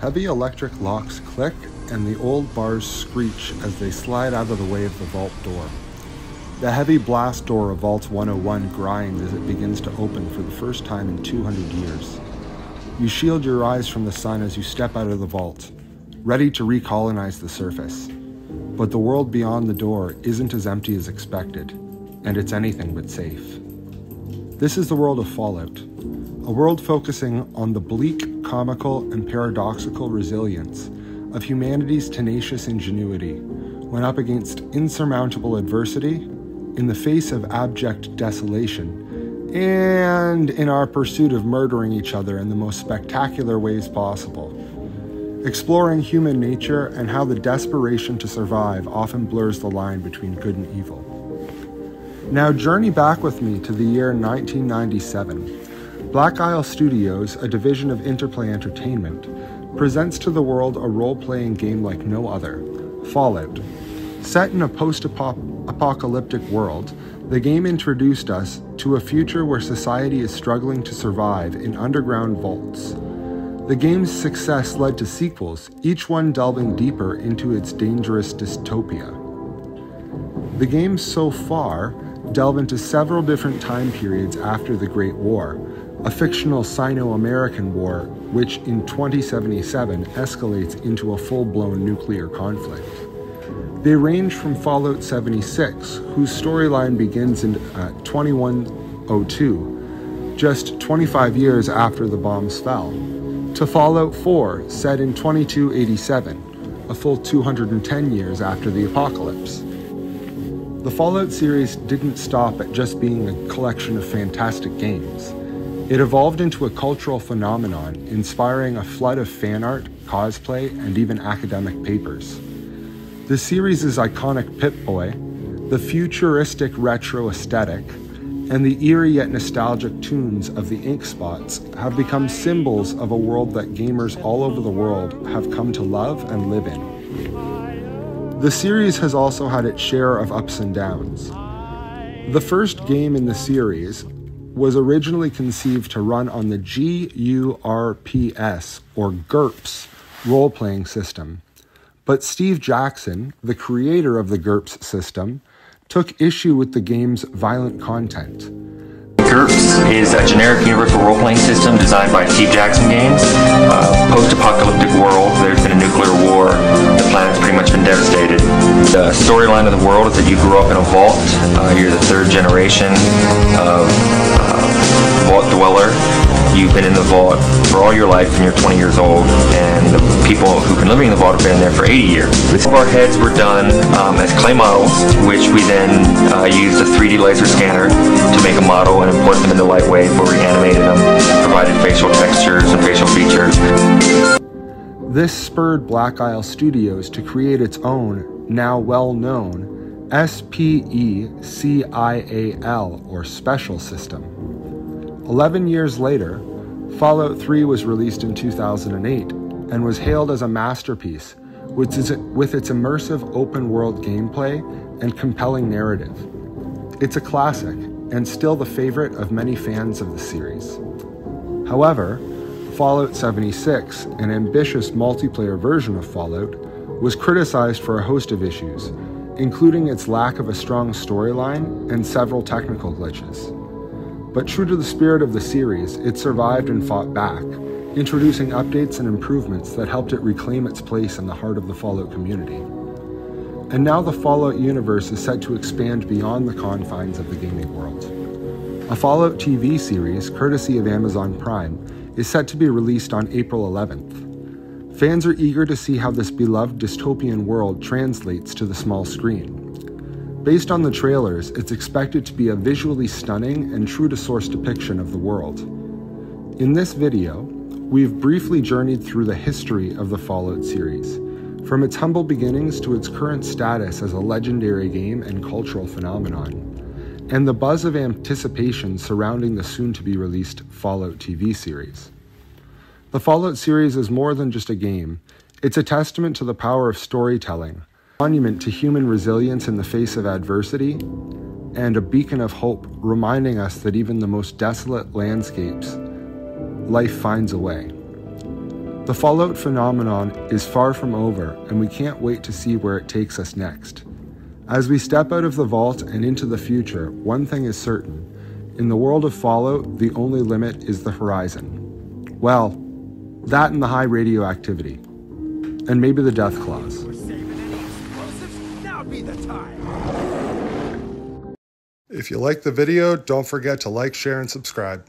Heavy electric locks click and the old bars screech as they slide out of the way of the vault door. The heavy blast door of Vault 101 grinds as it begins to open for the first time in 200 years. You shield your eyes from the sun as you step out of the vault, ready to recolonize the surface. But the world beyond the door isn't as empty as expected, and it's anything but safe. This is the world of Fallout, a world focusing on the bleak, comical, and paradoxical resilience of humanity's tenacious ingenuity when up against insurmountable adversity in the face of abject desolation, and in our pursuit of murdering each other in the most spectacular ways possible. Exploring human nature and how the desperation to survive often blurs the line between good and evil. Now, journey back with me to the year 1997. Black Isle Studios, a division of Interplay Entertainment, presents to the world a role playing game like no other Fallout. Set in a post apocalyptic world, the game introduced us to a future where society is struggling to survive in underground vaults. The game's success led to sequels, each one delving deeper into its dangerous dystopia. The games so far delve into several different time periods after the Great War, a fictional Sino American war which in 2077 escalates into a full blown nuclear conflict. They range from Fallout 76, whose storyline begins in uh, 2102, just 25 years after the bombs fell, to Fallout 4, set in 2287, a full 210 years after the apocalypse. The Fallout series didn't stop at just being a collection of fantastic games. It evolved into a cultural phenomenon, inspiring a flood of fan art, cosplay, and even academic papers. The series' iconic Pip-Boy, the futuristic retro aesthetic, and the eerie yet nostalgic tunes of the ink spots have become symbols of a world that gamers all over the world have come to love and live in. The series has also had its share of ups and downs. The first game in the series was originally conceived to run on the GURPS or GURPS role playing system but Steve Jackson, the creator of the GURPS system, took issue with the game's violent content. GURPS is a generic universal role-playing system designed by Steve Jackson Games. Uh, post-apocalyptic world, there's been a nuclear war, the planet's pretty much been devastated. The storyline of the world is that you grew up in a vault, uh, you're the third generation you've been in the vault for all your life and you're 20 years old, and the people who've been living in the vault have been there for 80 years. Some of our heads were done um, as clay models, which we then uh, used a 3D laser scanner to make a model and import them into Lightwave where we animated them, provided facial textures and facial features. This spurred Black Isle Studios to create its own, now well known, SPECIAL or Special System. Eleven years later, Fallout 3 was released in 2008 and was hailed as a masterpiece with its, with its immersive open world gameplay and compelling narrative. It's a classic and still the favorite of many fans of the series. However, Fallout 76, an ambitious multiplayer version of Fallout, was criticized for a host of issues, including its lack of a strong storyline and several technical glitches. But true to the spirit of the series, it survived and fought back, introducing updates and improvements that helped it reclaim its place in the heart of the Fallout community. And now the Fallout universe is set to expand beyond the confines of the gaming world. A Fallout TV series, courtesy of Amazon Prime, is set to be released on April 11th. Fans are eager to see how this beloved dystopian world translates to the small screen. Based on the trailers, it's expected to be a visually stunning and true to source depiction of the world. In this video, we've briefly journeyed through the history of the Fallout series, from its humble beginnings to its current status as a legendary game and cultural phenomenon, and the buzz of anticipation surrounding the soon to be released Fallout TV series. The Fallout series is more than just a game, it's a testament to the power of storytelling monument to human resilience in the face of adversity, and a beacon of hope reminding us that even the most desolate landscapes, life finds a way. The Fallout phenomenon is far from over, and we can't wait to see where it takes us next. As we step out of the vault and into the future, one thing is certain. In the world of Fallout, the only limit is the horizon. Well, that and the high radioactivity. And maybe the Deathclaws. If you like the video, don't forget to like, share, and subscribe.